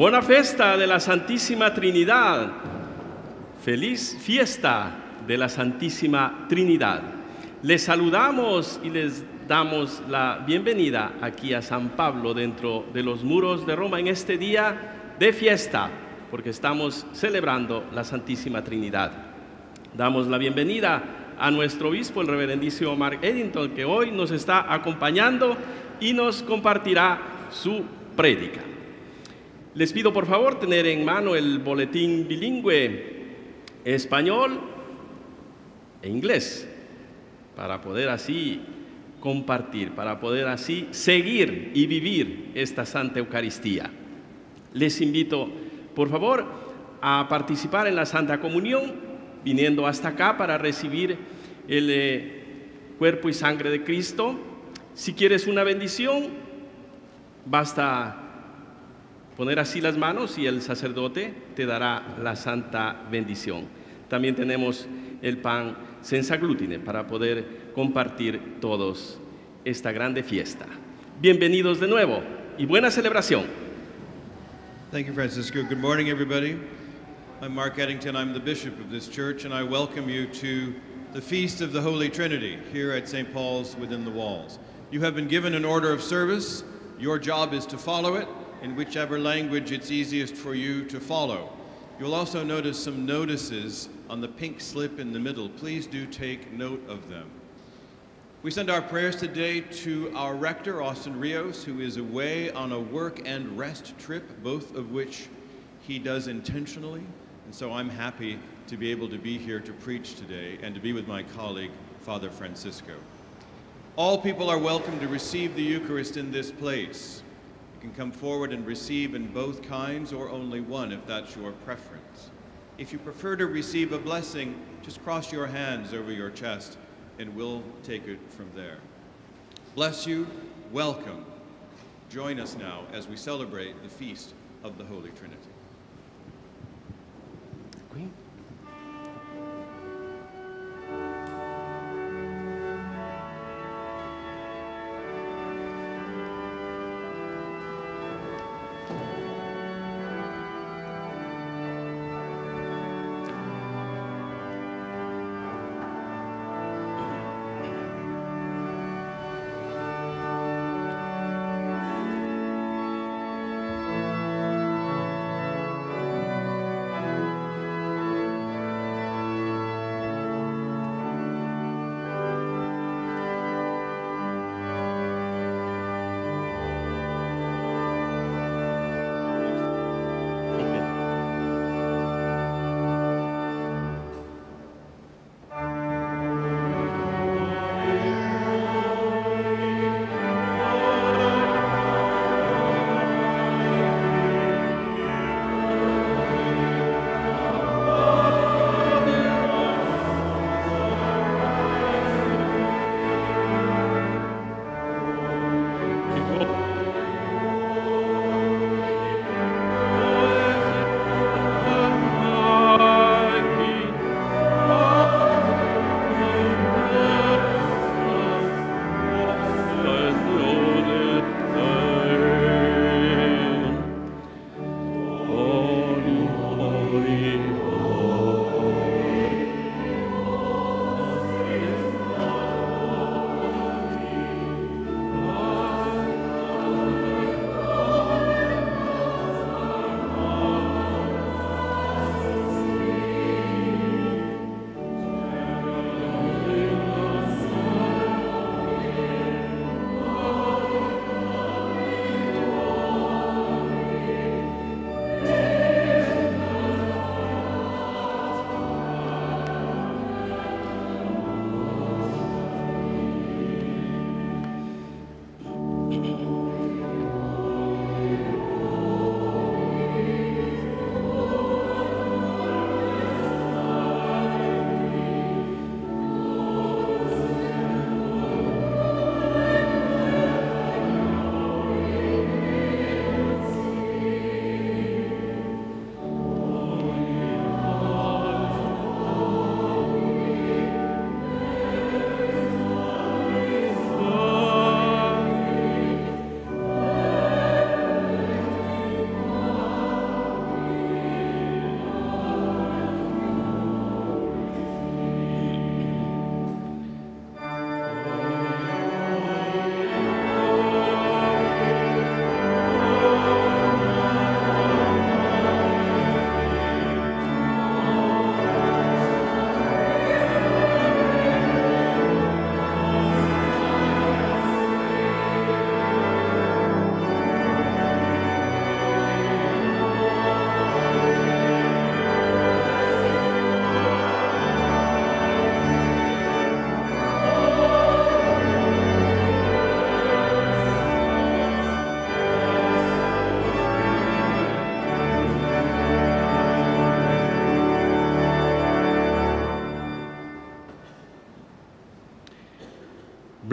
Buena festa de la Santísima Trinidad. Feliz fiesta de la Santísima Trinidad. Les saludamos y les damos la bienvenida aquí a San Pablo dentro de los muros de Roma en este día de fiesta, porque estamos celebrando la Santísima Trinidad. Damos la bienvenida a nuestro obispo, el reverendísimo Mark Eddington, que hoy nos está acompañando y nos compartirá su prédica. Les pido por favor tener en mano el boletín bilingüe español e inglés para poder así compartir, para poder así seguir y vivir esta Santa Eucaristía. Les invito, por favor, a participar en la Santa Comunión, viniendo hasta acá para recibir el eh, cuerpo y sangre de Cristo. Si quieres una bendición, basta poner así las manos y el sacerdote te dará la santa bendición. También tenemos el pan senza glutine para poder compartir todos esta grande fiesta. Bienvenidos de nuevo y buena celebración. Thank you, Francisco. Good morning, everybody. I'm Mark Eddington. I'm the bishop of this church, and I welcome you to the Feast of the Holy Trinity here at St. Paul's within the walls. You have been given an order of service. Your job is to follow it in whichever language it's easiest for you to follow. You'll also notice some notices on the pink slip in the middle. Please do take note of them. We send our prayers today to our rector, Austin Rios, who is away on a work and rest trip, both of which he does intentionally. And so I'm happy to be able to be here to preach today and to be with my colleague, Father Francisco. All people are welcome to receive the Eucharist in this place. Can come forward and receive in both kinds or only one if that's your preference. If you prefer to receive a blessing, just cross your hands over your chest and we'll take it from there. Bless you, welcome. Join us now as we celebrate the feast of the Holy Trinity.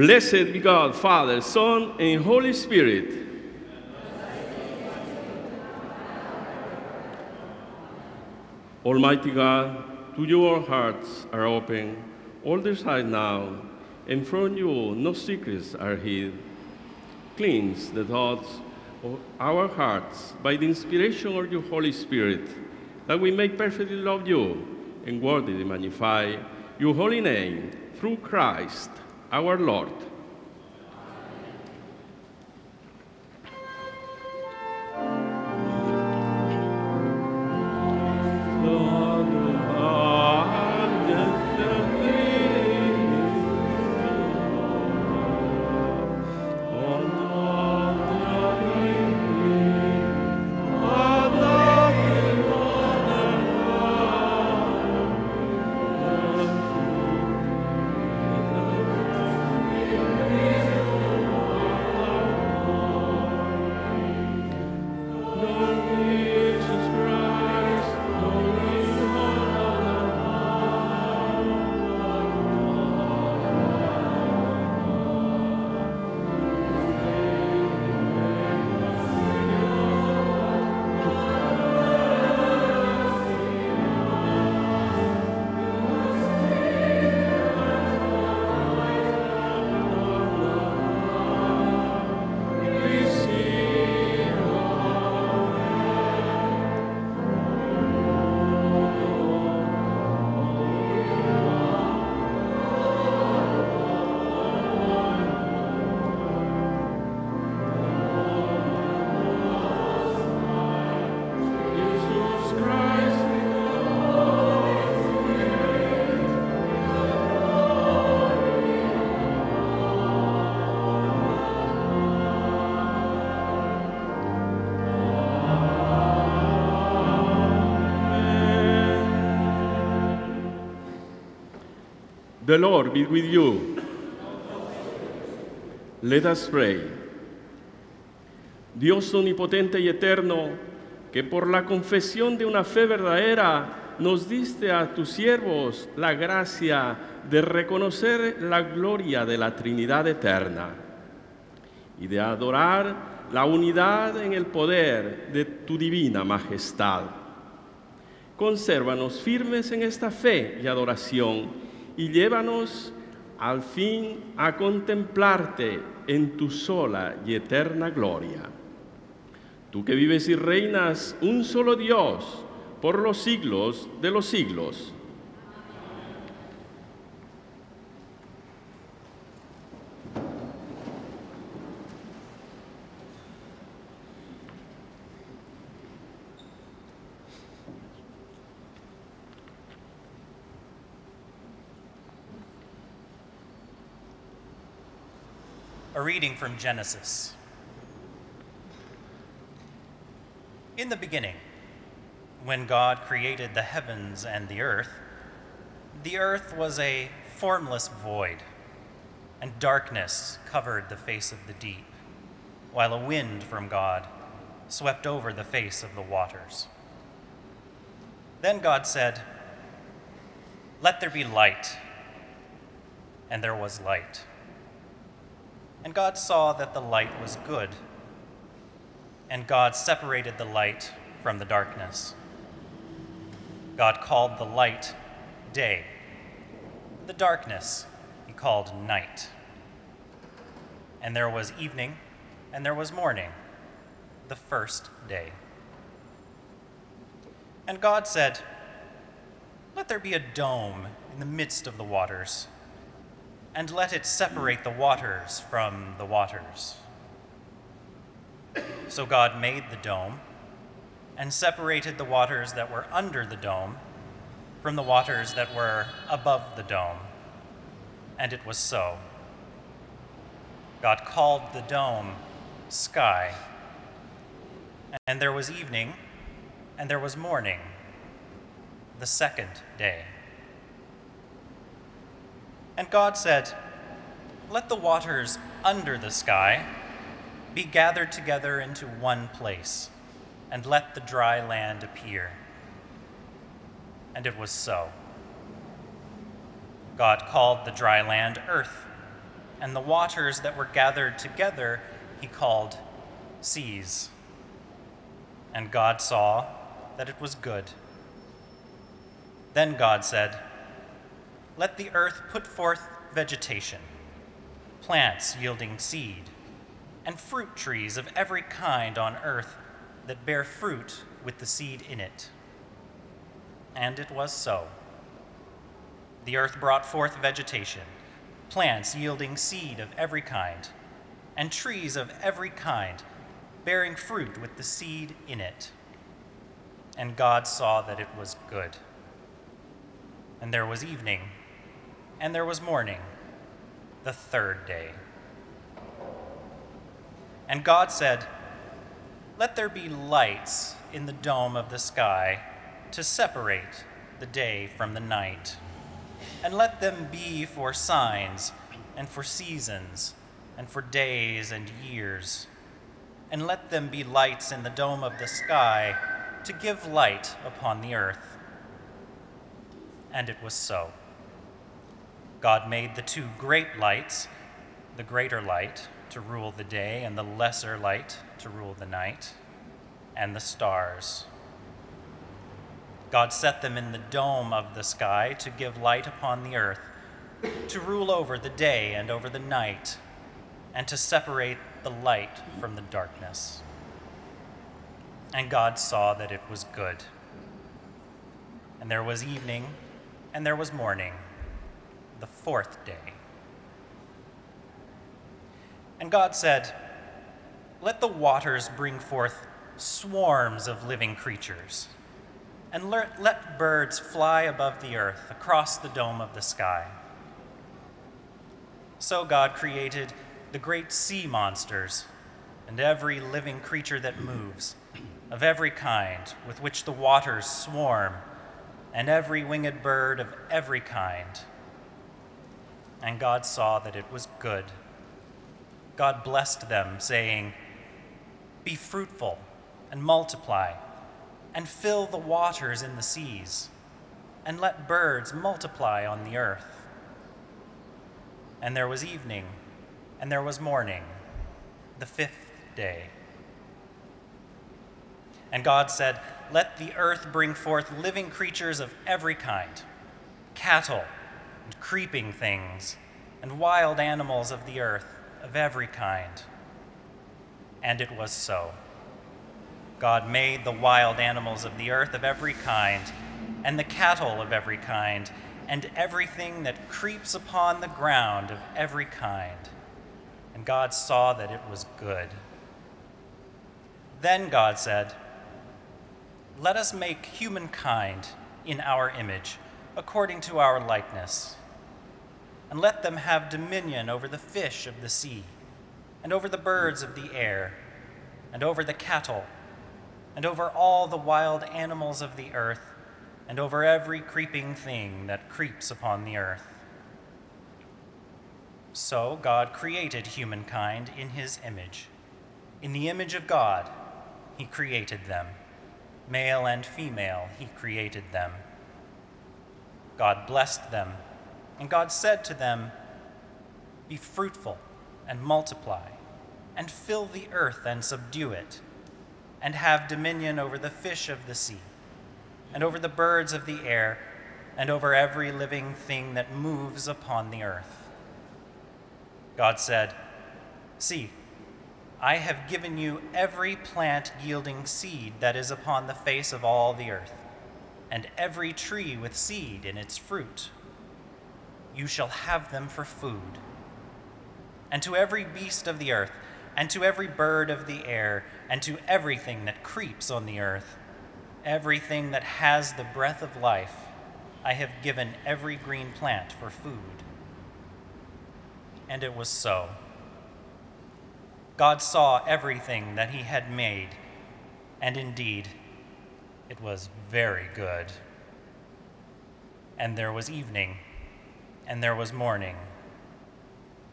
Blessed be God, Father, Son, and Holy Spirit. Almighty God, to you our hearts are open, all desire now, and from you no secrets are hid. Cleanse the thoughts of our hearts by the inspiration of your Holy Spirit, that we may perfectly love you and worthily magnify your holy name through Christ our Lord. The Lord be with you. Let us pray. Dios omnipotente y eterno, que por la confesión de una fe verdadera nos diste a tus siervos la gracia de reconocer la gloria de la Trinidad eterna y de adorar la unidad en el poder de tu divina majestad. Consérvanos firmes en esta fe y adoración y llévanos al fin a contemplarte en tu sola y eterna gloria. Tú que vives y reinas un solo Dios por los siglos de los siglos. Reading from Genesis. In the beginning, when God created the heavens and the earth, the earth was a formless void, and darkness covered the face of the deep, while a wind from God swept over the face of the waters. Then God said, Let there be light. And there was light. And God saw that the light was good. And God separated the light from the darkness. God called the light day. The darkness he called night. And there was evening, and there was morning, the first day. And God said, Let there be a dome in the midst of the waters and let it separate the waters from the waters. So God made the dome and separated the waters that were under the dome from the waters that were above the dome. And it was so. God called the dome sky. And there was evening, and there was morning, the second day. And God said, Let the waters under the sky be gathered together into one place, and let the dry land appear. And it was so. God called the dry land earth, and the waters that were gathered together he called seas. And God saw that it was good. Then God said, Let the earth put forth vegetation, plants yielding seed, and fruit trees of every kind on earth that bear fruit with the seed in it. And it was so. The earth brought forth vegetation, plants yielding seed of every kind, and trees of every kind, bearing fruit with the seed in it. And God saw that it was good. And there was evening, and there was morning, the third day. And God said, Let there be lights in the dome of the sky to separate the day from the night, and let them be for signs and for seasons and for days and years, and let them be lights in the dome of the sky to give light upon the earth. And it was so. God made the two great lights, the greater light to rule the day, and the lesser light to rule the night, and the stars. God set them in the dome of the sky to give light upon the earth, to rule over the day and over the night, and to separate the light from the darkness. And God saw that it was good. And there was evening, and there was morning, the fourth day. And God said, Let the waters bring forth swarms of living creatures, and let, birds fly above the earth across the dome of the sky. So God created the great sea monsters and every living creature that moves, of every kind, with which the waters swarm, and every winged bird of every kind. And God saw that it was good. God blessed them, saying, Be fruitful and multiply, and fill the waters in the seas, and let birds multiply on the earth. And there was evening, and there was morning, the fifth day. And God said, Let the earth bring forth living creatures of every kind cattle, and creeping things, and wild animals of the earth of every kind. And it was so. God made the wild animals of the earth of every kind, and the cattle of every kind, and everything that creeps upon the ground of every kind. And God saw that it was good. Then God said, Let us make humankind in our image, according to our likeness and let them have dominion over the fish of the sea, and over the birds of the air, and over the cattle, and over all the wild animals of the earth, and over every creeping thing that creeps upon the earth. So God created humankind in his image. In the image of God, he created them. Male and female, he created them. God blessed them and God said to them, Be fruitful and multiply, and fill the earth and subdue it, and have dominion over the fish of the sea, and over the birds of the air, and over every living thing that moves upon the earth. God said, See, I have given you every plant yielding seed that is upon the face of all the earth, and every tree with seed in its fruit you shall have them for food. And to every beast of the earth, and to every bird of the air, and to everything that creeps on the earth, everything that has the breath of life, I have given every green plant for food. And it was so. God saw everything that he had made, and indeed, it was very good. And there was evening and there was morning,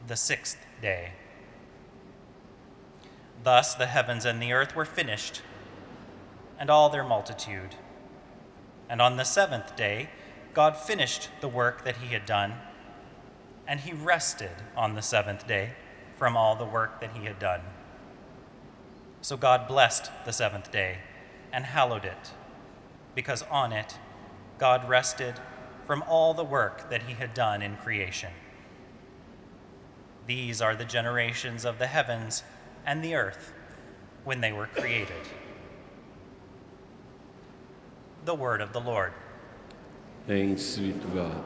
the sixth day. Thus the heavens and the earth were finished, and all their multitude. And on the seventh day, God finished the work that he had done, and he rested on the seventh day from all the work that he had done. So God blessed the seventh day and hallowed it, because on it God rested from all the work that he had done in creation. These are the generations of the heavens and the earth when they were created. The word of the Lord. Thanks be to God.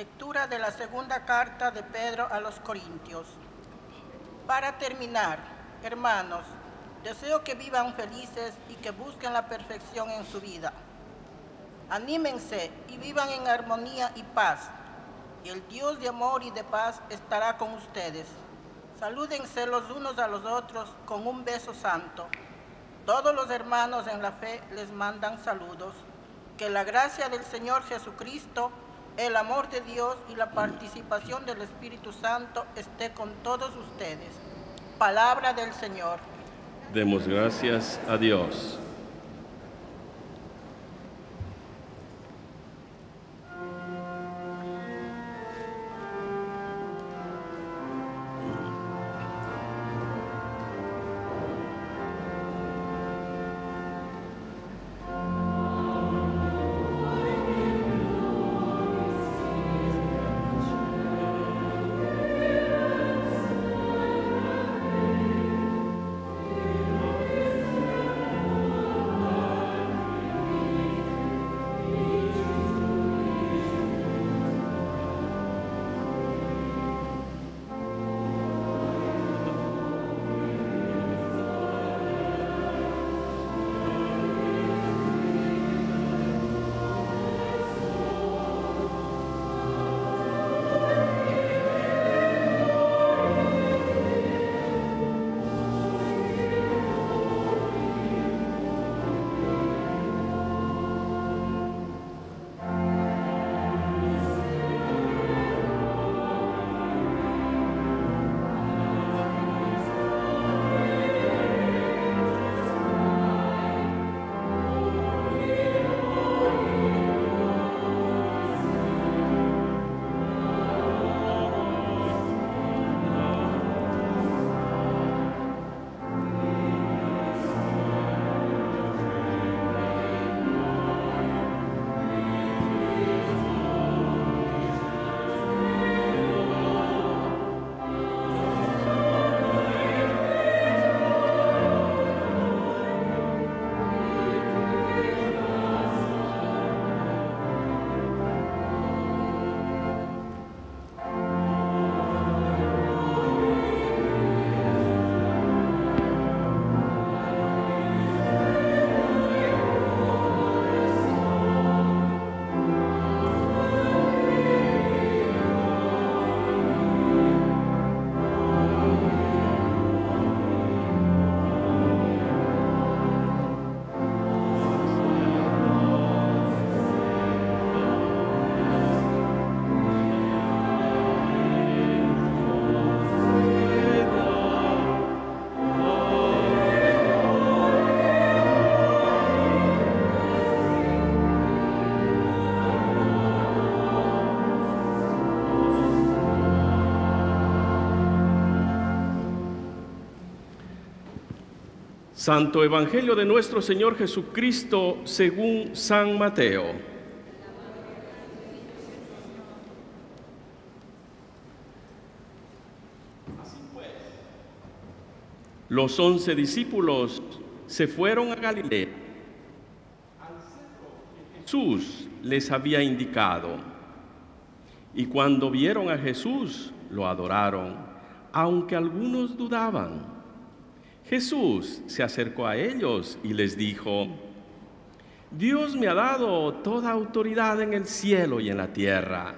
Lectura de la segunda carta de Pedro a los Corintios. Para terminar, hermanos, deseo que vivan felices y que busquen la perfección en su vida. Anímense y vivan en armonía y paz, y el Dios de amor y de paz estará con ustedes. Salúdense los unos a los otros con un beso santo. Todos los hermanos en la fe les mandan saludos. Que la gracia del Señor Jesucristo, el amor de Dios y la participación del Espíritu Santo esté con todos ustedes. Palabra del Señor. Demos gracias a Dios. Santo Evangelio de nuestro Señor Jesucristo según San Mateo. Los once discípulos se fueron a Galilea. Jesús les había indicado. Y cuando vieron a Jesús, lo adoraron, aunque algunos dudaban. Jesús se acercó a ellos y les dijo, Dios me ha dado toda autoridad en el cielo y en la tierra.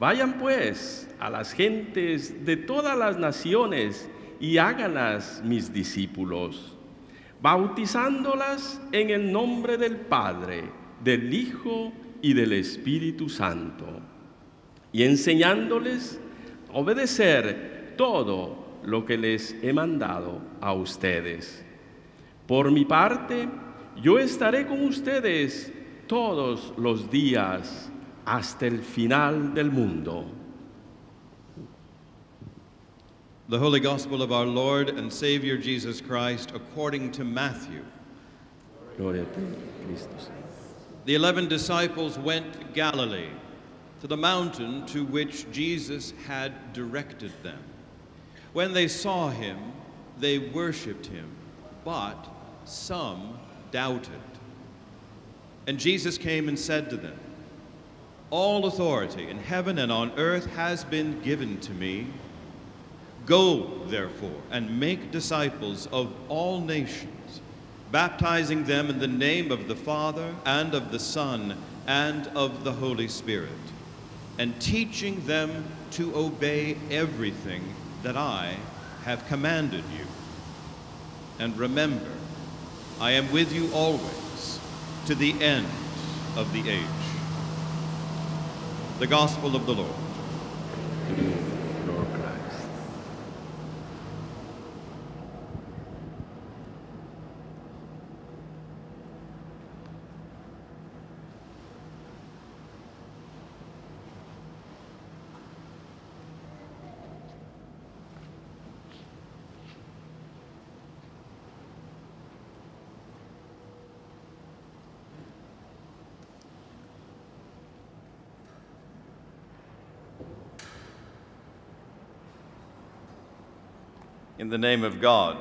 Vayan pues a las gentes de todas las naciones y háganlas mis discípulos, bautizándolas en el nombre del Padre, del Hijo y del Espíritu Santo, y enseñándoles a obedecer todo lo que les he mandado a ustedes. Por mi parte, yo estaré con ustedes todos los días hasta el final del mundo. The Holy Gospel of our Lord and Savior Jesus Christ according to Matthew. Gloria a ti, Cristo. The eleven disciples went to Galilee, to the mountain to which Jesus had directed them. When they saw him, they worshiped him, but some doubted. And Jesus came and said to them, All authority in heaven and on earth has been given to me. Go, therefore, and make disciples of all nations, baptizing them in the name of the Father, and of the Son, and of the Holy Spirit, and teaching them to obey everything that I have commanded you. And remember, I am with you always, to the end of the age. The Gospel of the Lord Christ. In the name of God,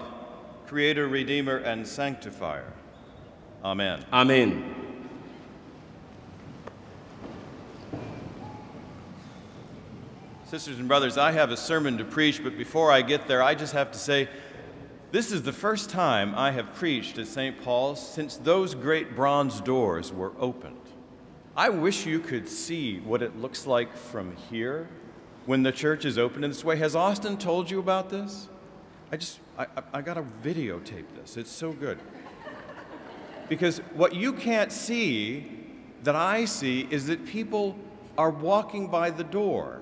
Creator, Redeemer, and Sanctifier. Amen. Amén. Sisters and brothers, I have a sermon to preach, but before I get there, I just have to say this is the first time I have preached at St. Paul's since those great bronze doors were opened. I wish you could see what it looks like from here when the church is open in this way. Has Austin told you about this? I just, I, I, I got to videotape this. It's so good. Because what you can't see that I see is that people are walking by the door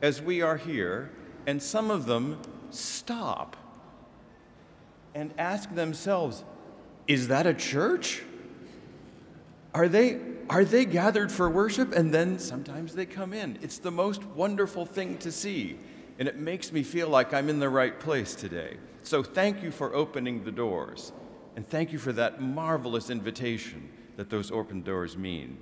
as we are here, and some of them stop and ask themselves, Is that a church? Are they, are they gathered for worship? And then sometimes they come in. It's the most wonderful thing to see, and it makes me feel like I'm in the right place today. So thank you for opening the doors, and thank you for that marvelous invitation that those open doors mean.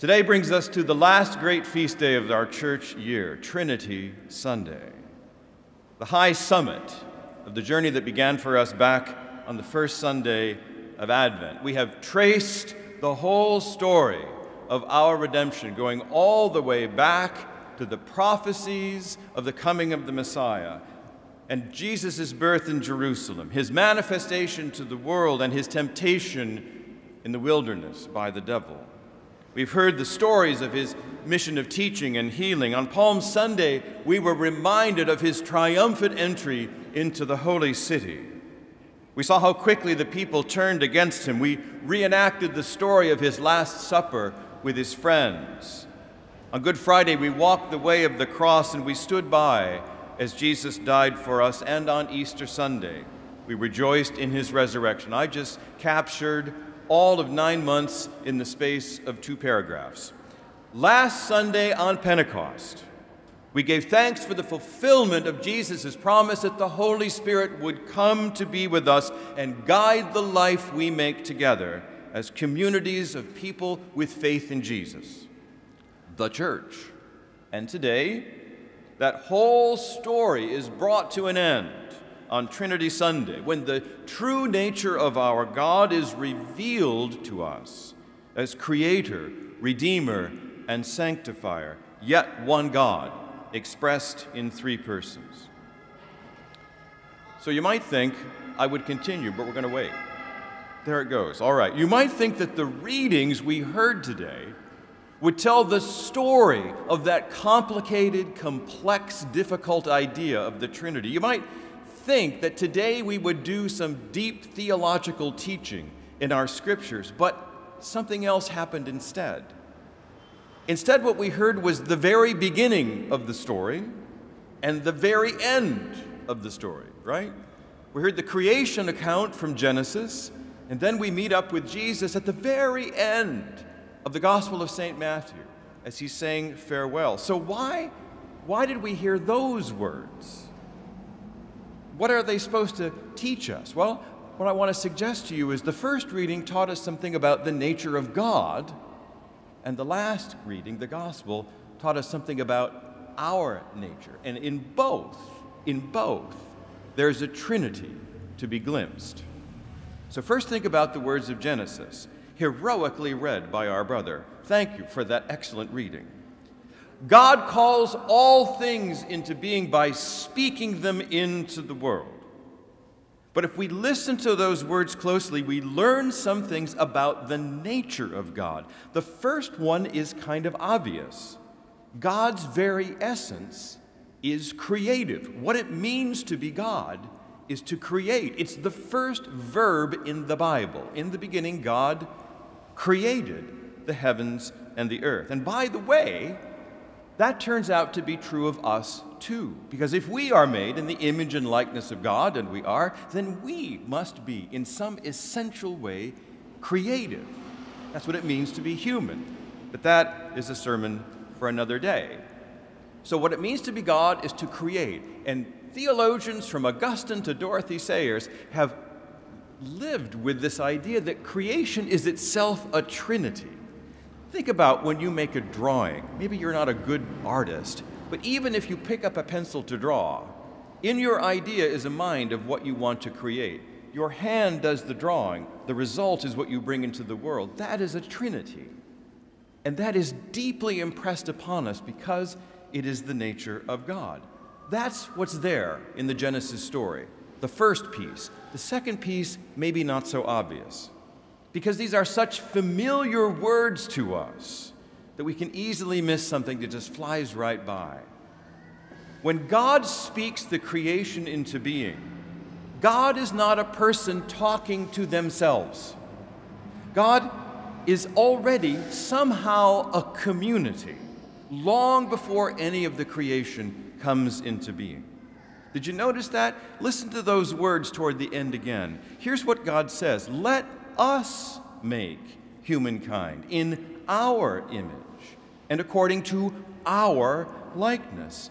Today brings us to the last great feast day of our church year, Trinity Sunday, the high summit of the journey that began for us back on the first Sunday of Advent. We have traced the whole story of our redemption, going all the way back to the prophecies of the coming of the Messiah and Jesus' birth in Jerusalem, his manifestation to the world, and his temptation in the wilderness by the devil. We've heard the stories of his mission of teaching and healing. On Palm Sunday, we were reminded of his triumphant entry into the holy city. We saw how quickly the people turned against him. We reenacted the story of his Last Supper with his friends. On Good Friday, we walked the way of the cross and we stood by as Jesus died for us. And on Easter Sunday, we rejoiced in his resurrection. I just captured all of nine months in the space of two paragraphs. Last Sunday on Pentecost, We gave thanks for the fulfillment of Jesus' promise that the Holy Spirit would come to be with us and guide the life we make together as communities of people with faith in Jesus, the church. And today, that whole story is brought to an end on Trinity Sunday when the true nature of our God is revealed to us as Creator, Redeemer, and Sanctifier, yet one God expressed in three persons. So you might think I would continue, but we're going to wait. There it goes. All right. You might think that the readings we heard today would tell the story of that complicated, complex, difficult idea of the Trinity. You might think that today we would do some deep theological teaching in our scriptures, but something else happened instead. Instead, what we heard was the very beginning of the story and the very end of the story, right? We heard the creation account from Genesis, and then we meet up with Jesus at the very end of the Gospel of St. Matthew as he's saying farewell. So, why, why did we hear those words? What are they supposed to teach us? Well, what I want to suggest to you is the first reading taught us something about the nature of God and the last reading, the gospel, taught us something about our nature. And in both, in both, there's a trinity to be glimpsed. So, first think about the words of Genesis, heroically read by our brother. Thank you for that excellent reading. God calls all things into being by speaking them into the world. But if we listen to those words closely, we learn some things about the nature of God. The first one is kind of obvious God's very essence is creative. What it means to be God is to create. It's the first verb in the Bible. In the beginning, God created the heavens and the earth. And by the way, that turns out to be true of us too. Because if we are made in the image and likeness of God, and we are, then we must be, in some essential way, creative. That's what it means to be human. But that is a sermon for another day. So, what it means to be God is to create. And theologians from Augustine to Dorothy Sayers have lived with this idea that creation is itself a trinity. Think about when you make a drawing. Maybe you're not a good artist, but even if you pick up a pencil to draw, in your idea is a mind of what you want to create. Your hand does the drawing, the result is what you bring into the world. That is a trinity. And that is deeply impressed upon us because it is the nature of God. That's what's there in the Genesis story, the first piece. The second piece, maybe not so obvious, because these are such familiar words to us that we can easily miss something that just flies right by. When God speaks the creation into being, God is not a person talking to themselves. God is already somehow a community long before any of the creation comes into being. Did you notice that? Listen to those words toward the end again. Here's what God says Let us make humankind in our image and according to our likeness.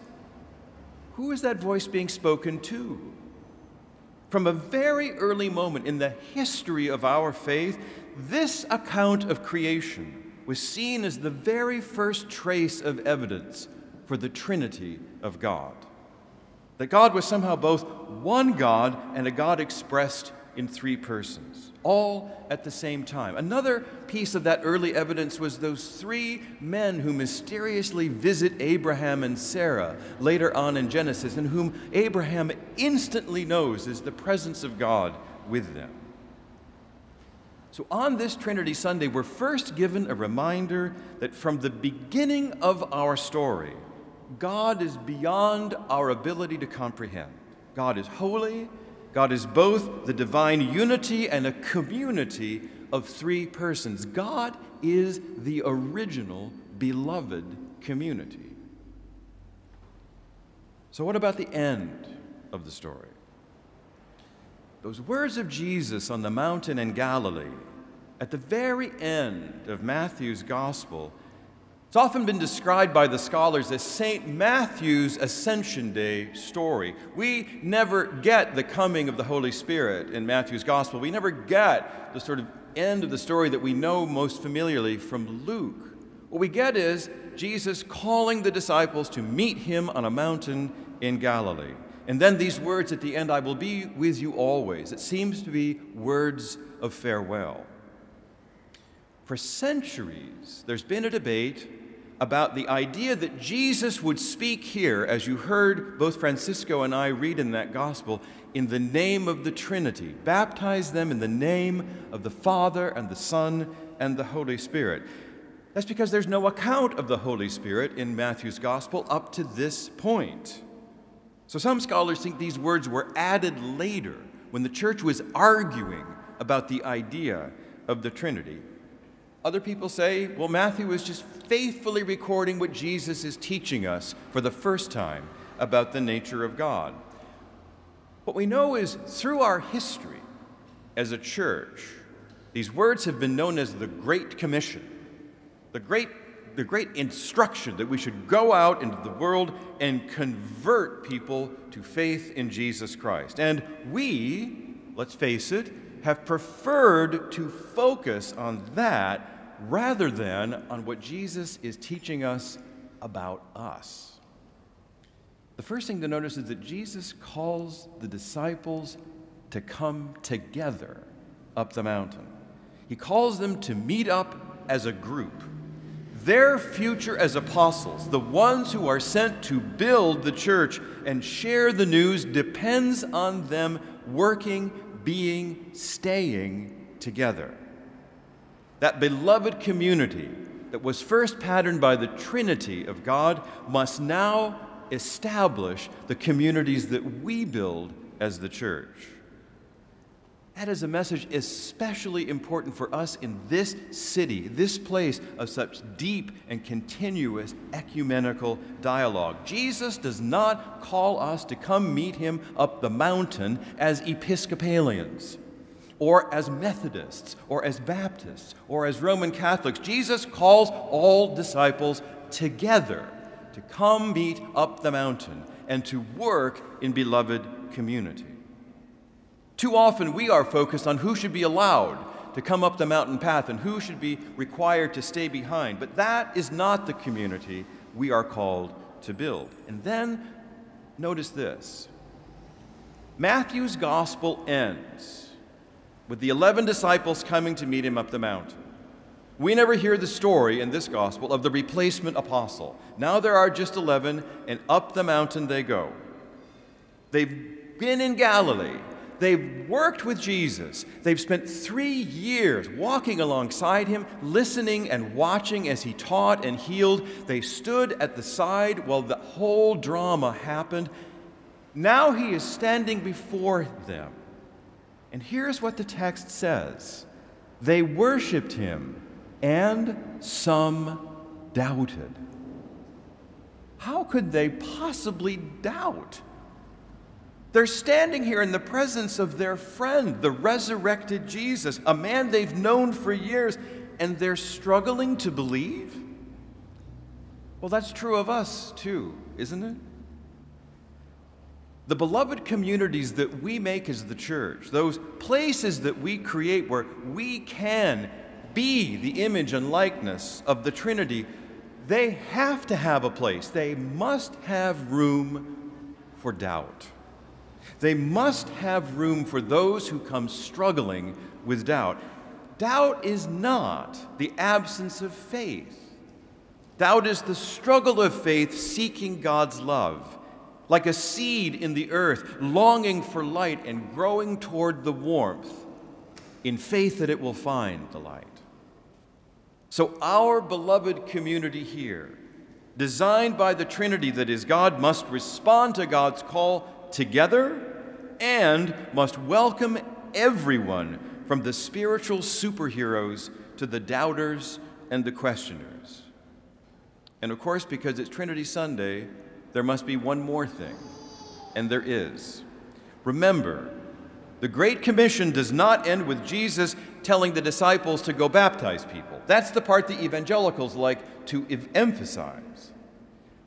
Who is that voice being spoken to? From a very early moment in the history of our faith, this account of creation was seen as the very first trace of evidence for the Trinity of God. That God was somehow both one God and a God expressed in three persons, all at the same time. Another piece of that early evidence was those three men who mysteriously visit Abraham and Sarah later on in Genesis, and whom Abraham instantly knows is the presence of God with them. So, on this Trinity Sunday, we're first given a reminder that from the beginning of our story, God is beyond our ability to comprehend. God is holy, God is both the divine unity and a community of three persons. God is the original beloved community. So, what about the end of the story? Those words of Jesus on the mountain in Galilee, at the very end of Matthew's gospel, It's often been described by the scholars as St. Matthew's Ascension Day story. We never get the coming of the Holy Spirit in Matthew's Gospel. We never get the sort of end of the story that we know most familiarly from Luke. What we get is Jesus calling the disciples to meet him on a mountain in Galilee. And then these words at the end I will be with you always. It seems to be words of farewell. For centuries, there's been a debate about the idea that Jesus would speak here, as you heard both Francisco and I read in that gospel, in the name of the Trinity. Baptize them in the name of the Father and the Son and the Holy Spirit. That's because there's no account of the Holy Spirit in Matthew's gospel up to this point. So some scholars think these words were added later when the church was arguing about the idea of the Trinity. Other people say, well, Matthew is just faithfully recording what Jesus is teaching us for the first time about the nature of God. What we know is through our history as a church, these words have been known as the Great Commission, the great, the great instruction that we should go out into the world and convert people to faith in Jesus Christ. And we, let's face it, have preferred to focus on that rather than on what Jesus is teaching us about us. The first thing to notice is that Jesus calls the disciples to come together up the mountain. He calls them to meet up as a group. Their future as apostles, the ones who are sent to build the church and share the news, depends on them working, being, staying together. That beloved community that was first patterned by the Trinity of God must now establish the communities that we build as the church. That is a message especially important for us in this city, this place of such deep and continuous ecumenical dialogue. Jesus does not call us to come meet him up the mountain as Episcopalians or as Methodists, or as Baptists, or as Roman Catholics. Jesus calls all disciples together to come meet up the mountain and to work in beloved community. Too often we are focused on who should be allowed to come up the mountain path and who should be required to stay behind. But that is not the community we are called to build. And then notice this Matthew's gospel ends with the 11 disciples coming to meet him up the mountain. We never hear the story in this gospel of the replacement apostle. Now there are just 11, and up the mountain they go. They've been in Galilee. They've worked with Jesus. They've spent three years walking alongside him, listening and watching as he taught and healed. They stood at the side while the whole drama happened. Now he is standing before them. And here's what the text says they worshiped him, and some doubted. How could they possibly doubt? They're standing here in the presence of their friend, the resurrected Jesus, a man they've known for years, and they're struggling to believe? Well, that's true of us too, isn't it? The beloved communities that we make as the church, those places that we create where we can be the image and likeness of the Trinity, they have to have a place. They must have room for doubt. They must have room for those who come struggling with doubt. Doubt is not the absence of faith. Doubt is the struggle of faith seeking God's love like a seed in the earth, longing for light and growing toward the warmth, in faith that it will find the light. So, our beloved community here, designed by the Trinity that is God, must respond to God's call together and must welcome everyone from the spiritual superheroes to the doubters and the questioners. And of course, because it's Trinity Sunday, there must be one more thing, and there is. Remember, The Great Commission does not end with Jesus telling the disciples to go baptize people. That's the part the evangelicals like to emphasize.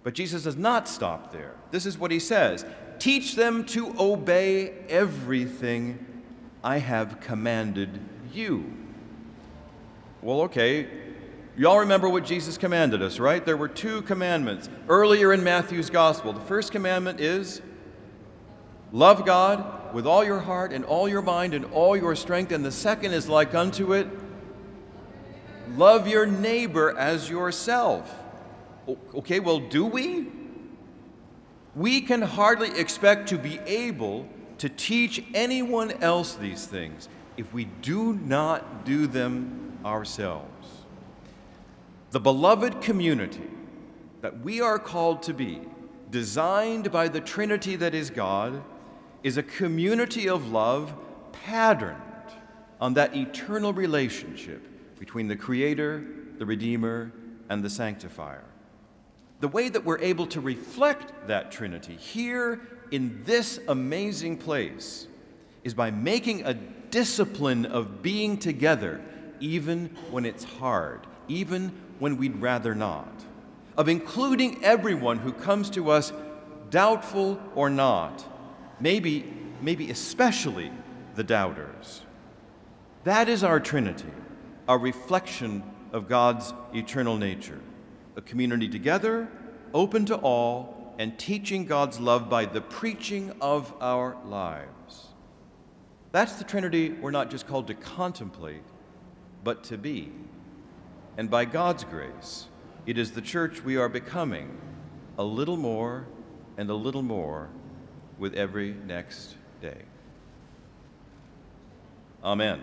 But Jesus does not stop there. This is what he says Teach them to obey everything I have commanded you. Well, okay. Y'all remember what Jesus commanded us, right? There were two commandments earlier in Matthew's gospel. The first commandment is love God with all your heart and all your mind and all your strength. And the second is like unto it love your neighbor as yourself. Okay, well, do we? We can hardly expect to be able to teach anyone else these things if we do not do them ourselves. The beloved community that we are called to be, designed by the Trinity that is God, is a community of love patterned on that eternal relationship between the Creator, the Redeemer, and the Sanctifier. The way that we're able to reflect that Trinity here in this amazing place is by making a discipline of being together, even when it's hard, even when we'd rather not, of including everyone who comes to us, doubtful or not, maybe, maybe especially the doubters. That is our Trinity, a reflection of God's eternal nature. A community together, open to all, and teaching God's love by the preaching of our lives. That's the Trinity we're not just called to contemplate, but to be. And by God's grace, it is the church we are becoming a little more and a little more with every next day. Amen.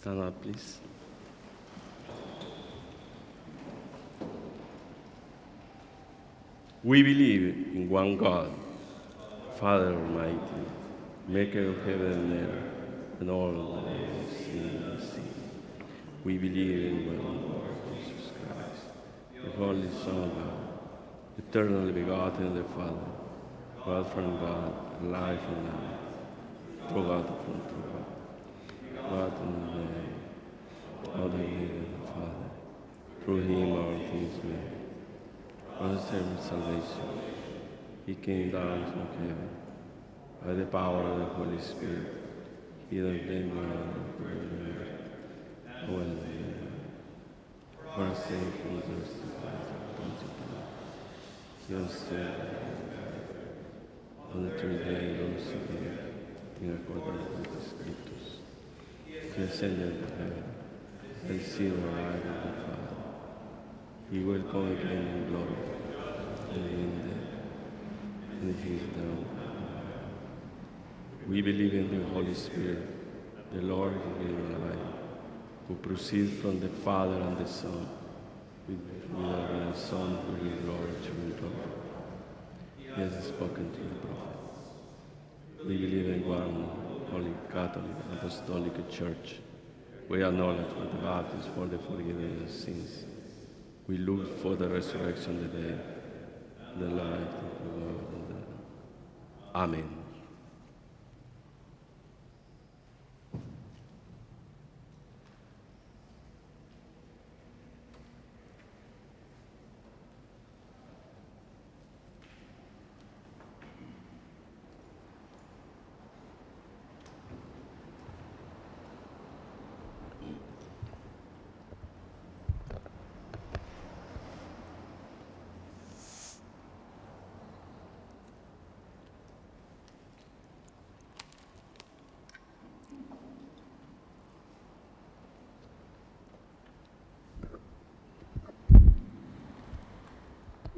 Stand up, please. We believe in one God, Father Almighty, maker of heaven and earth, and all in the. We believe in one Lord Jesus Christ, the Holy Son of God, eternally begotten of the Father, God from God, life and life, true God from true God, God the of Father, through him all things made. For the sake of salvation, he came down from heaven by the power of the Holy Spirit. He that came down from heaven, when for sake from the justified He was on the third day rose again in accordance with the Scriptures. He ascended to heaven seated right with the Father. He will come again in glory the and he is down. We believe in the Holy Spirit, the Lord gives life, who proceeds from the Father and the Son, with, with the Son who is Lord to the glory. He has spoken to the prophet. We believe in one holy Catholic Apostolic Church. We acknowledge with the baptism for the forgiveness of sins. We look for the resurrection dead, the life of the world. Amen.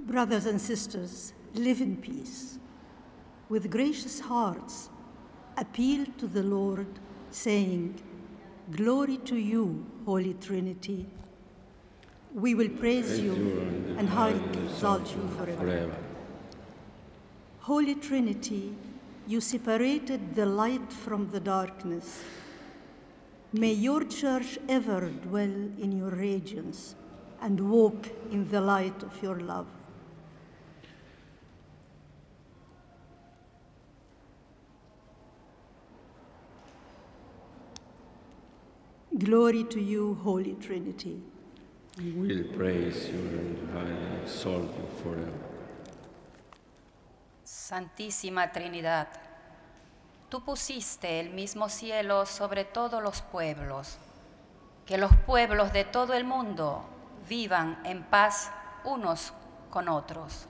Brothers and sisters, live in peace. With gracious hearts, appeal to the Lord saying, Glory to you, Holy Trinity. We will praise you and highly exalt you forever. Holy Trinity, you separated the light from the darkness. May your church ever dwell in your radiance and walk in the light of your love. Glory to you, Holy Trinity. We will praise you and highly exalt you forever. Santísima Trinidad, tú pusiste el mismo cielo sobre todos los pueblos, que los pueblos de todo el mundo vivan en paz unos con otros.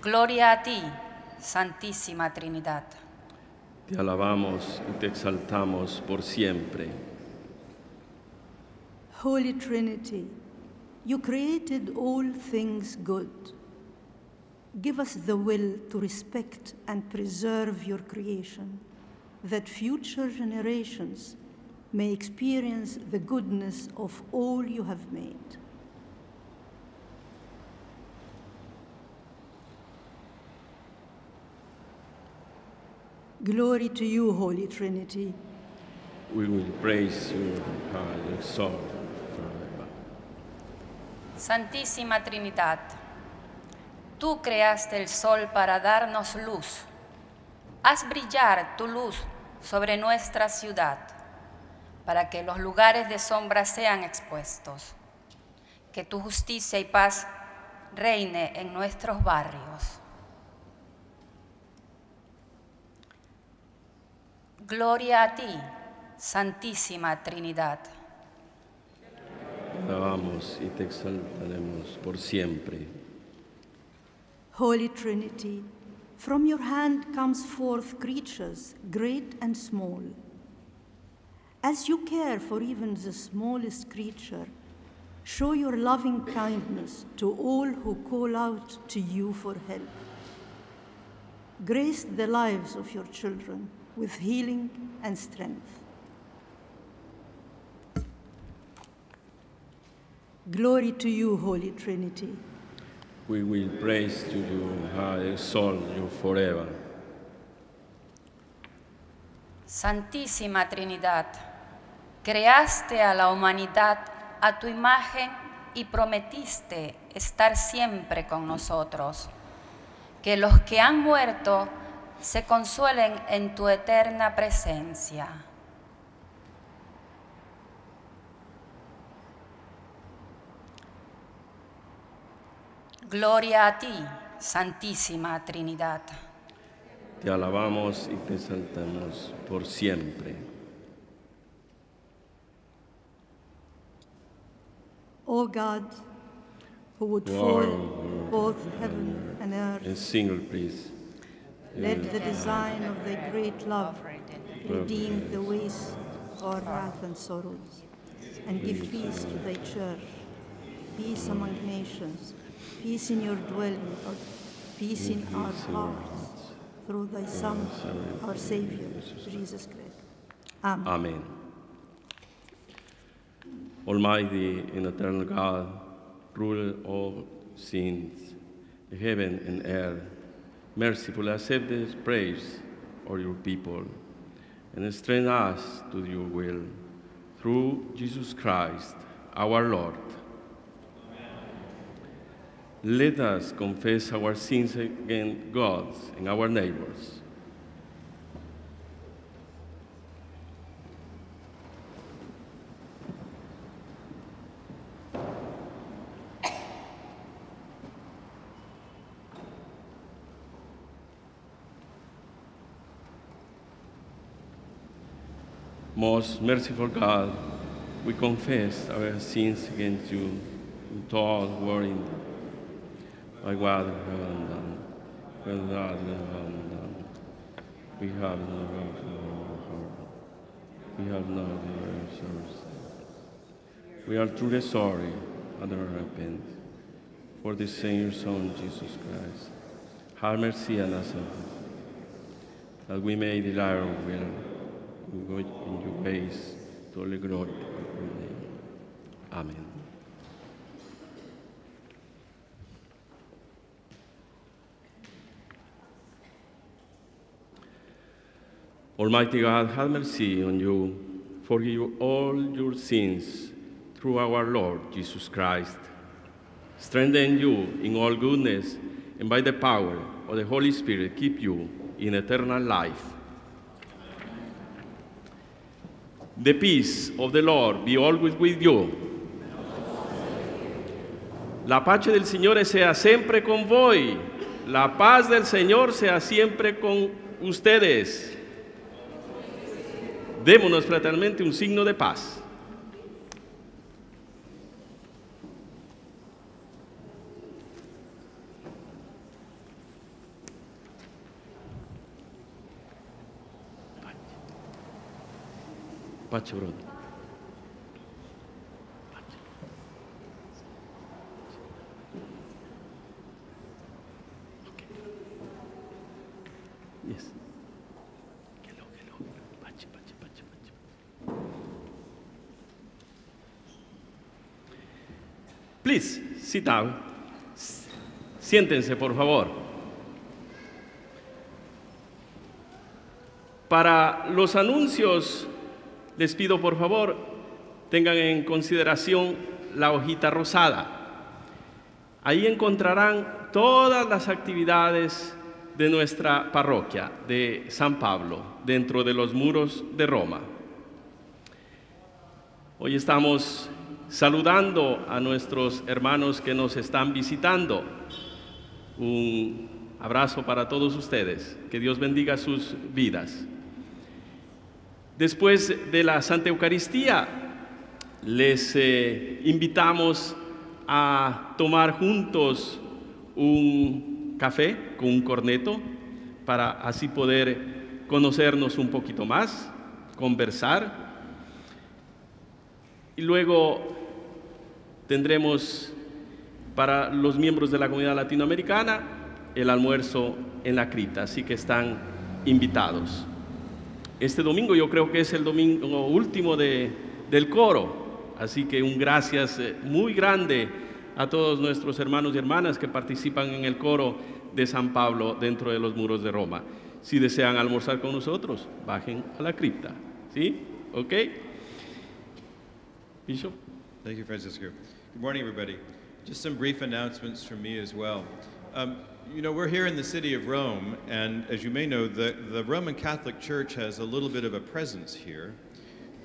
Gloria a ti, Santísima Trinidad. Te alabamos y te exaltamos por siempre. Holy Trinity, you created all things good. Give us the will to respect and preserve your creation, that future generations may experience the goodness of all you have made. Glory to you, Holy Trinity. We will praise you and exalt forever. Santísima Trinidad, tú creaste el sol para darnos luz. Haz brillar tu luz sobre nuestra ciudad, para que los lugares de sombra sean expuestos. Que tu justicia y paz reine en nuestros barrios. Gloria a ti, Santísima Trinidad. Te alabamos y te exaltaremos por siempre. Holy Trinity, from your hand comes forth creatures, great and small. As you care for even the smallest creature, show your loving kindness to all who call out to you for help. Grace the lives of your children with healing and strength. Glory to you, Holy Trinity. We will praise to you and highly exalt you forever. Santísima Trinidad, creaste a la humanidad a tu imagen y prometiste estar siempre con nosotros. Que los que han muerto se consuelen en tu eterna presencia. Gloria a ti, Santísima Trinidad. Te alabamos y te exaltamos por siempre. O God, who would are both heaven and earth, And single, please. Let the design of thy great love redeem the waste of our wrath and sorrows, and give peace to thy church, peace among nations, peace in your dwelling, or peace in our hearts, through thy Son, our Savior, Jesus Christ. Amen. Amen. Almighty and eternal God, ruler all sins, heaven and earth, mercifully accept this praise of your people and strengthen us to your will through Jesus Christ, our Lord. Let us confess our sins against God and our neighbors. Most merciful God, we confess our sins against you in thought, word, deed. by what we have done, when not we have done. We have no right to our heart. We have not the. We are truly sorry and repent for the same Son, Jesus Christ. Have mercy on us. that we may desire your will, and go in your ways, to all the glory of your name. Amen. Almighty God, have mercy on you, forgive you all your sins through our Lord Jesus Christ. Strengthen you in all goodness, and by the power of the Holy Spirit, keep you in eternal life. The peace of the Lord be always with you. La pace del Signore sea siempre con voi. La paz del Señor sea siempre con ustedes. Démonos fraternalmente un signo de paz. Pace. Please, sit down. Siéntense, por favor. Para los anuncios, les pido por favor, tengan en consideración la hojita rosada. Ahí encontrarán todas las actividades de nuestra parroquia de San Pablo dentro de los muros de Roma. Hoy estamos saludando a nuestros hermanos que nos están visitando. Un abrazo para todos ustedes. Que Dios bendiga sus vidas. Después de la Santa Eucaristía, les eh, invitamos a tomar juntos un café con un corneto para así poder conocernos un poquito más, conversar. Y luego tendremos para los miembros de la comunidad latinoamericana el almuerzo en la cripta, así que están invitados. Este domingo yo creo que es el domingo último de- del coro, así que un gracias eh, muy grande a todos nuestros hermanos y hermanas que participan en el coro de San Pablo dentro de los muros de Roma. Si desean almorzar con nosotros, bajen a la cripta, ¿sí? ¿Ok? Bishop. Thank you, Francisco. Good morning, everybody. Just some brief announcements from me as well. Um, you know, we're here in the city of Rome, and as you may know, the, the Roman Catholic Church has a little bit of a presence here.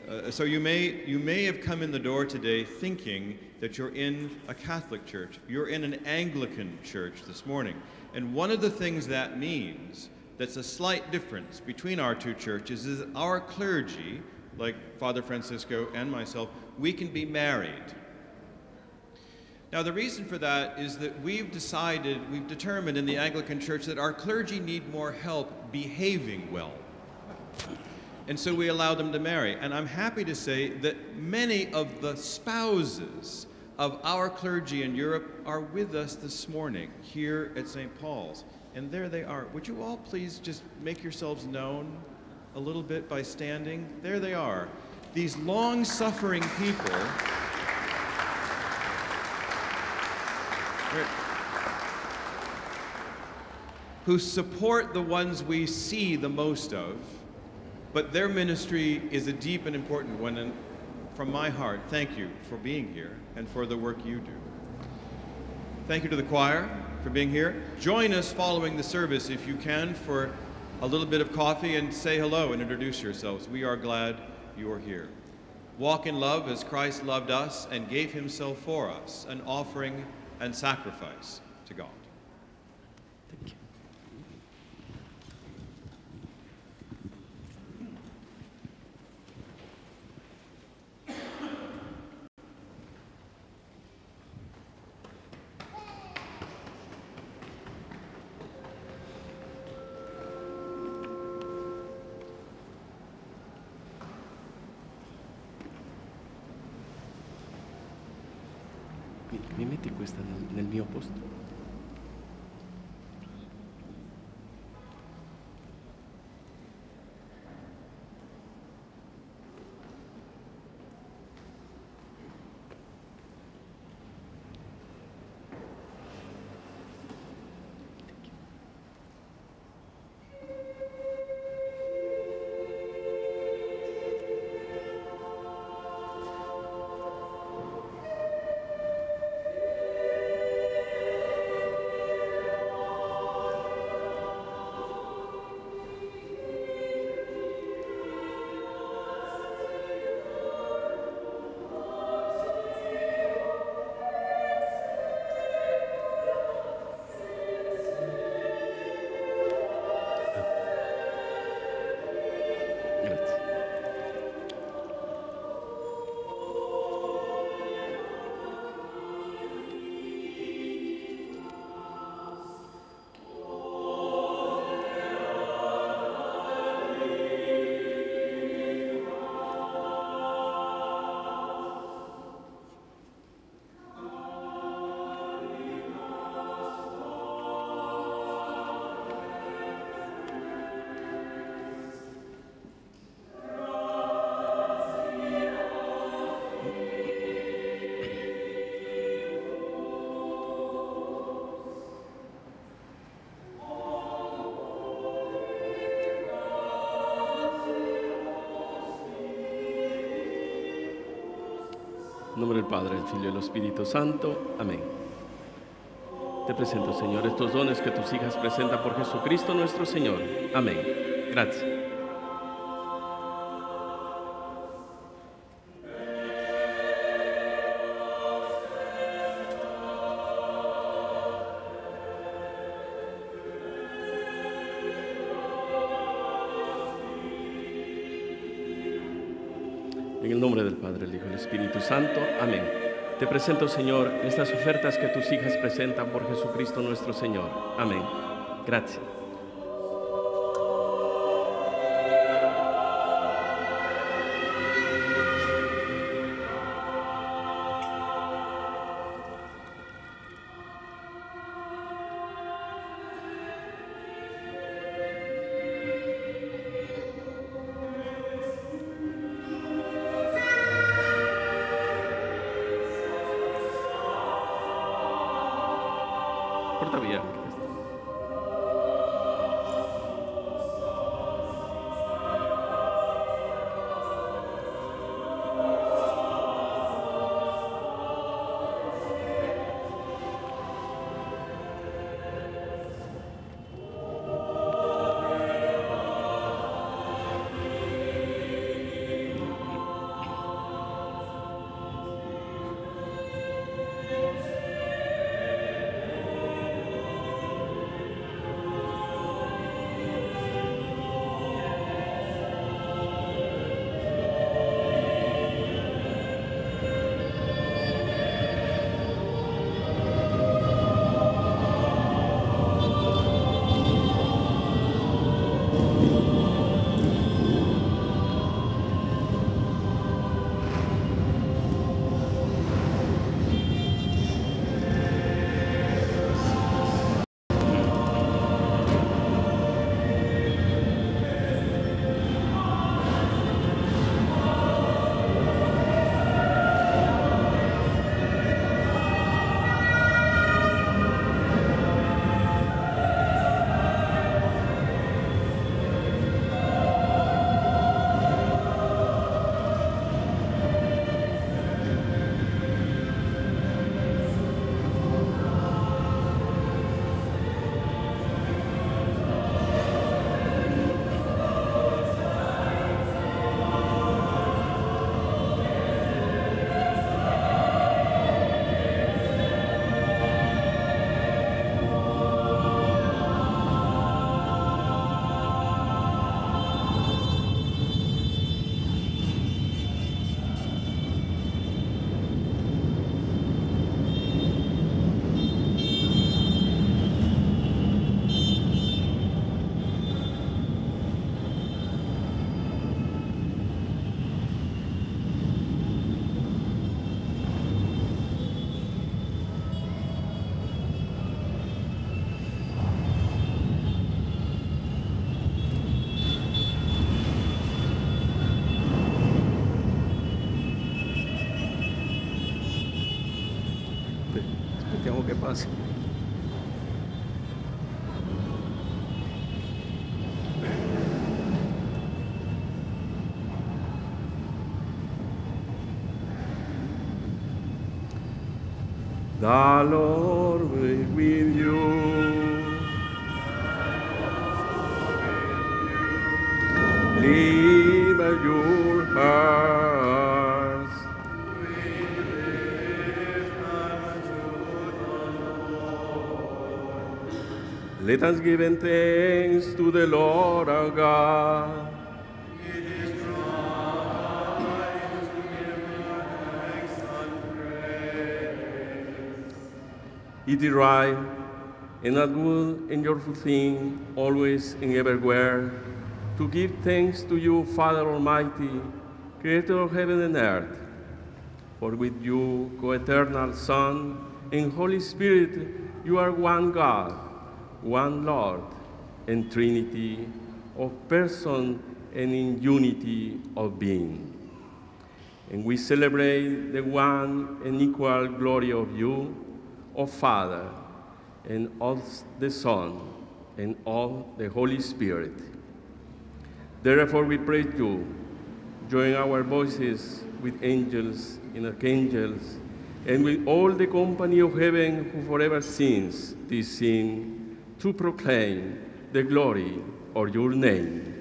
Uh, so you may, you may have come in the door today thinking that you're in a Catholic church. You're in an Anglican church this morning. And one of the things that means that's a slight difference between our two churches is our clergy, like Father Francisco and myself, we can be married. Now, the reason for that is that we've decided, we've determined in the Anglican Church that our clergy need more help behaving well. And so we allow them to marry. And I'm happy to say that many of the spouses of our clergy in Europe are with us this morning here at St. Paul's. And there they are. Would you all please just make yourselves known a little bit by standing? There they are. These long suffering people. Who support the ones we see the most of, but their ministry is a deep and important one. And from my heart, thank you for being here and for the work you do. Thank you to the choir for being here. Join us following the service if you can for a little bit of coffee and say hello and introduce yourselves. We are glad you are here. Walk in love as Christ loved us and gave himself for us, an offering and sacrifice to God. Thank you. Padre, del Hijo y del Espíritu Santo. Amén. Te presento, Señor, estos dones que tus hijas presentan por Jesucristo nuestro Señor. Amén. Gracias. En el nombre del Padre, Espíritu Santo. Amén. Te presento, Señor, estas ofertas que tus hijas presentan por Jesucristo nuestro Señor. Amén. Gracias. The Lord be with you. Leave your hearts. Let us give thanks to the Lord our God. It is right and a good and joyful thing, always and everywhere, to give thanks to you, Father Almighty, Creator of heaven and earth. For with you, co-eternal Son and Holy Spirit, you are one God, one Lord, and Trinity of person and in unity of being. And we celebrate the one and equal glory of you, O Father, and of the Son, and of the Holy Spirit. Therefore we praise you, join our voices with angels and archangels, and with all the company of heaven who forever sings this hymn to proclaim the glory of your name.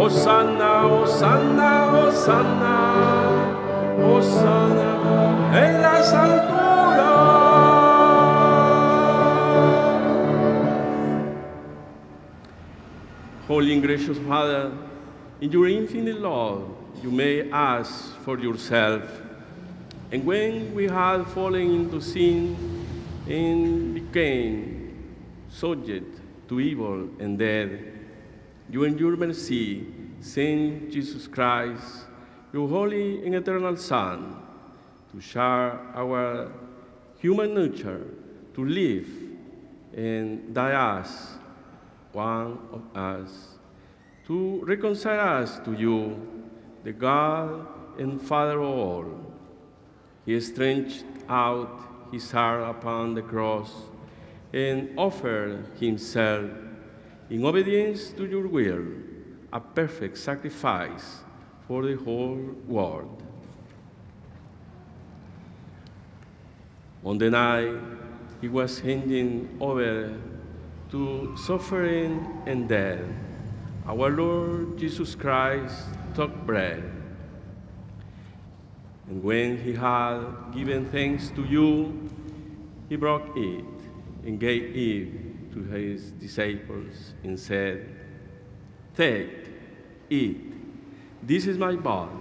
Hosanna, Hosanna, Hosanna. Hosanna en las alturas. Holy and gracious Father, in your infinite love, you may ask for yourself. And when we had fallen into sin and became subject to evil and death, you your mercy sent Jesus Christ, your holy and eternal Son, to share our human nature, to live and die as one of us, to reconcile us to you, the God and Father of all. He stretched out his heart upon the cross and offered himself in obedience to your will, a perfect sacrifice for the whole world. On the night he was handing over to suffering and death, our Lord Jesus Christ took bread. And when he had given thanks to you, he broke it and gave it to his disciples and said, Take, eat. This is my body,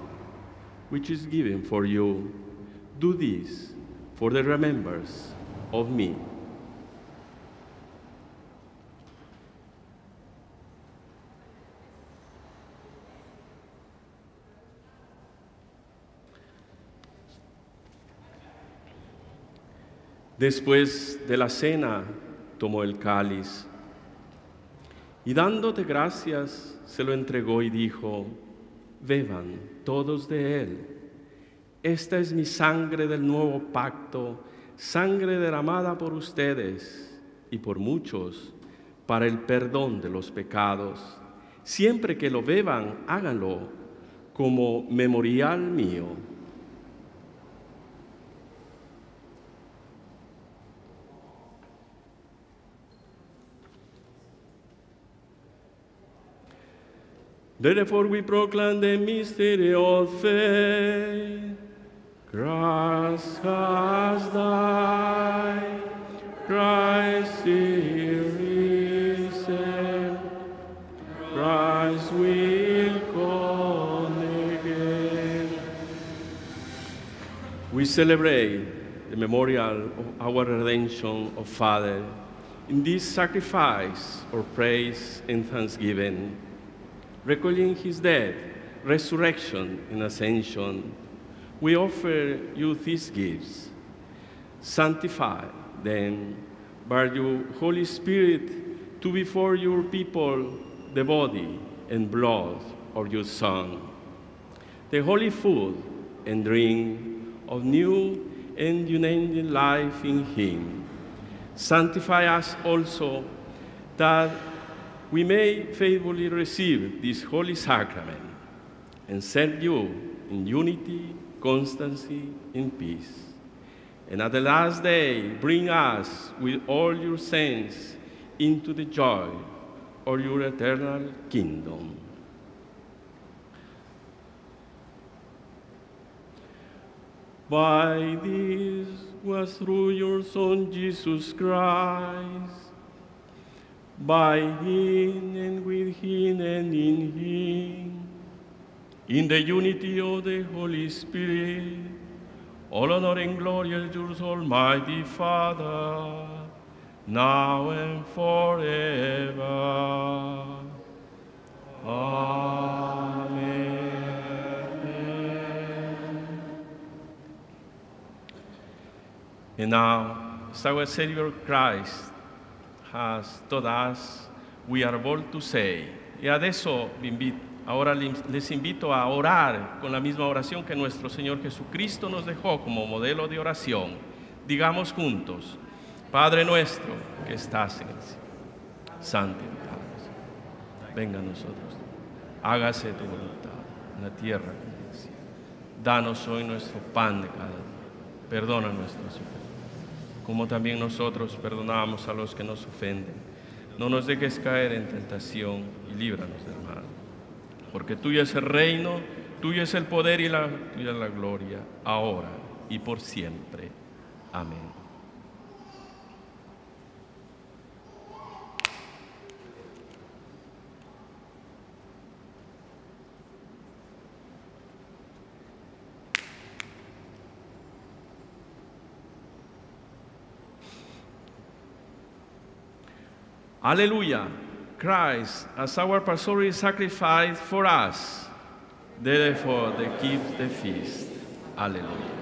which is given for you. Do this for the remembrance of me. Después de la cena, tomó el cáliz y dándote gracias, se lo entregó y dijo, beban todos de él. Esta es mi sangre del nuevo pacto, sangre derramada por ustedes y por muchos para el perdón de los pecados. Siempre que lo beban, háganlo como memorial mío. Therefore we proclaim the mystery of faith. Christ has died, Christ is risen, Christ will come again. We celebrate the memorial of our redemption of Father in this sacrifice of praise and thanksgiving recalling his death, resurrection, and ascension, we offer you these gifts. Sanctify them by your Holy Spirit to before your people the body and blood of your Son, the holy food and drink of new and united life in him. Sanctify us also that we may faithfully receive this holy sacrament and serve you in unity, constancy, and peace. And at the last day, bring us with all your saints into the joy of your eternal kingdom. By this was through your Son Jesus Christ, by him and with him and in him, in the unity of the Holy Spirit, all honor and glory yours, Almighty Father, now and forever. Amen. And now, as our Savior Christ has we are bold to say, y vi invito, ahora les invito a orar con la misma oración que nuestro Señor Jesucristo nos dejó como modelo de oración. Digamos juntos, Padre nuestro que estás en el cielo, santificado venga a nosotros, hágase tu voluntad en la tierra como en el cielo. Danos hoy nuestro pan de cada día, perdona nuestros ofensas como también nosotros perdonamos a los que nos ofenden. No nos dejes caer en tentación y líbranos del mal. Porque tuyo es el reino, tuyo es el poder y la, tuya la gloria, ahora y por siempre. Amén. Alleluia. Christ, as our Passover sacrifice for us, therefore they keep the feast. Alleluia.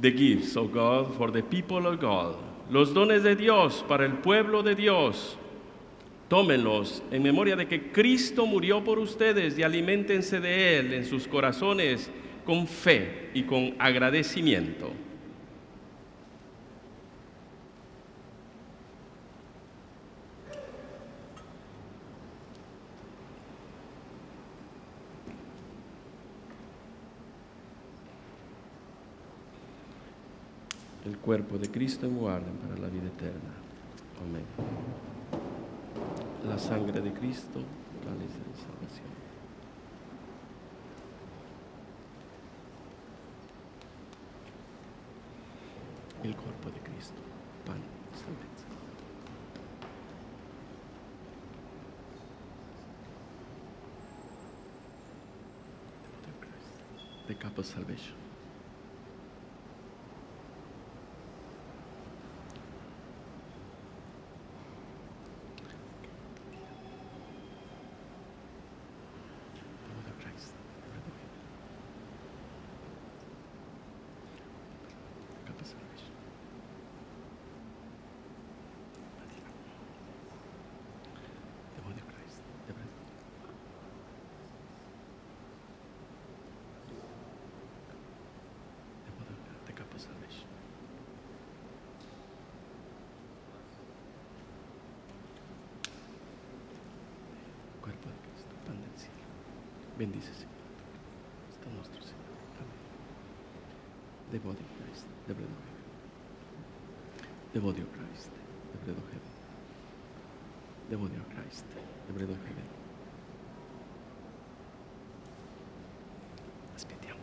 The gifts of God for the people of God. Los dones de Dios para el pueblo de Dios. Tómenlos en memoria de que Cristo murió por ustedes y aliméntense de Él en sus corazones con fe y con agradecimiento. Cuerpo de Cristo en guarden para la vida eterna. Amén. La sangre de Cristo, cáliz de salvación. El cuerpo de Cristo, pan salvación. The cup of salvation. Blood of Christ, the blood of Him. The cup of salvation. The body of Christ, the bread. The body of God, the cup of salvation. Cuerpo de Cristo, pan del cielo. Bendice, Señor. Está nuestro Señor. Amén. The body of Christ, the bread of heaven. The body of Christ, the bread of heaven. The body of Christ, the bread of heaven. Aspettiamo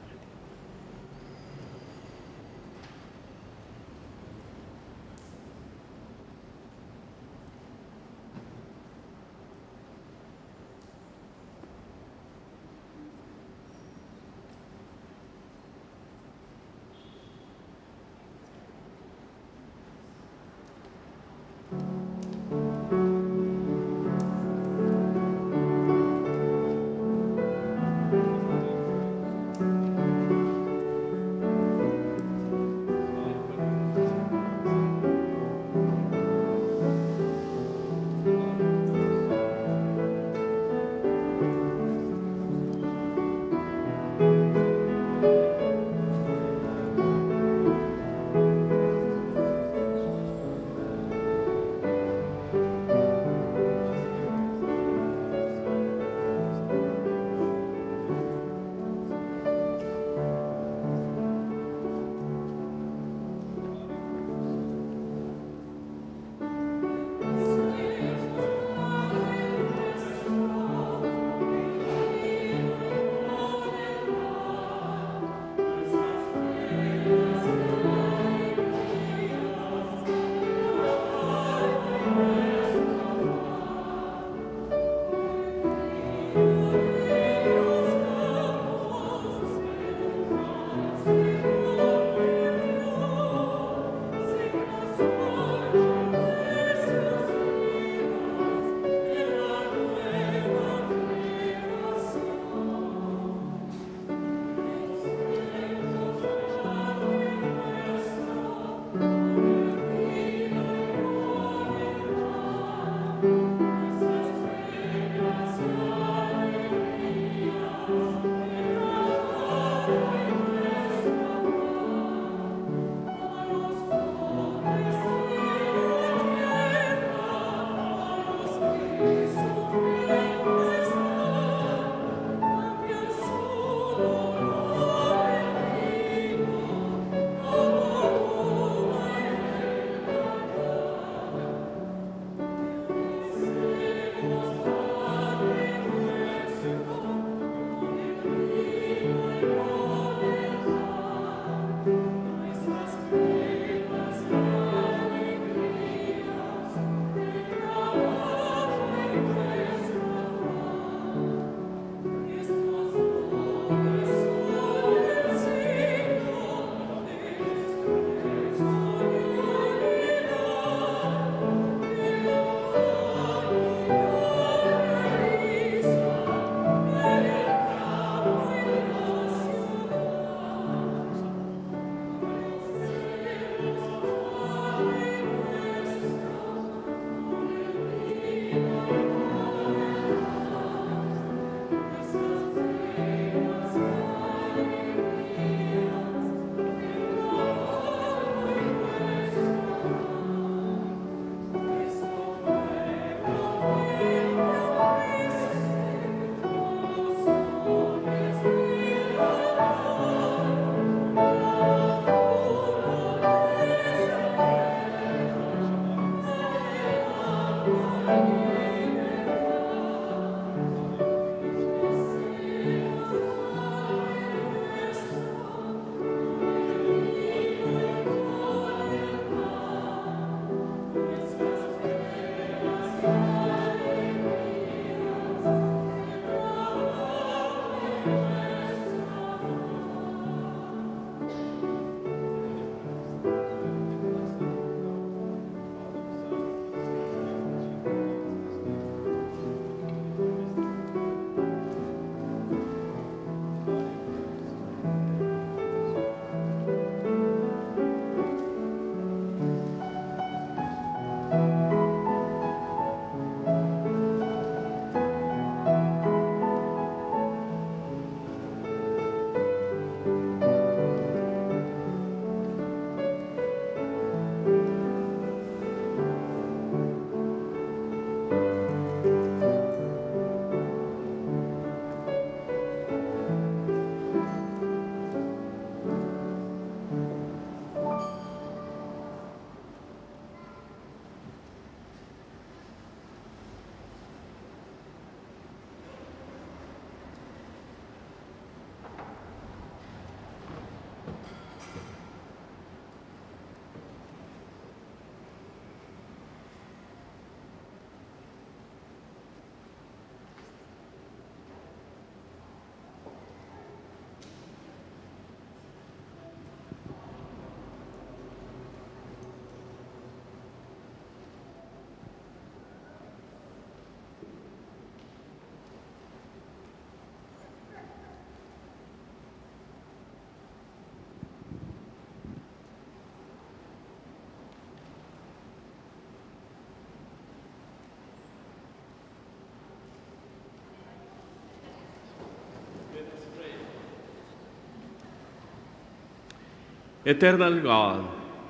Eternal God,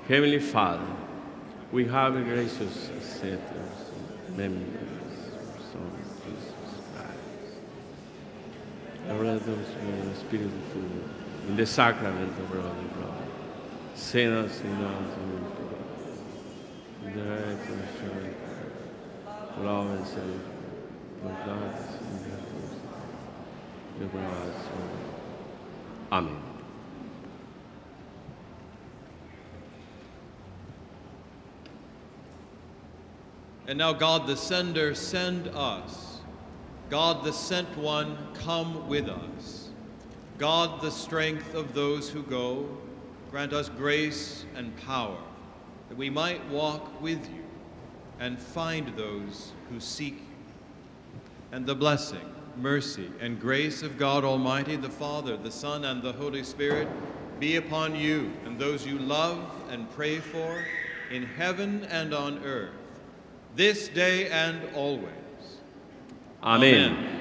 Heavenly Father, we have a gracious Savior, members, Son, Jesus Christ. Let us the Spirit of food in the sacrament of our Holy blood. Send us in us and direct us, love and save, for God in the everlasting. Amen. And now, God the sender, send us. God the sent one, come with us. God the strength of those who go, grant us grace and power, that we might walk with you and find those who seek you. And the blessing, mercy, and grace of God Almighty, the Father, the Son, and the Holy Spirit be upon you and those you love and pray for in heaven and on earth this day and always. Amen. Thank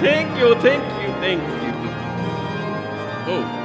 Thank you, thank you, thank you. Oh.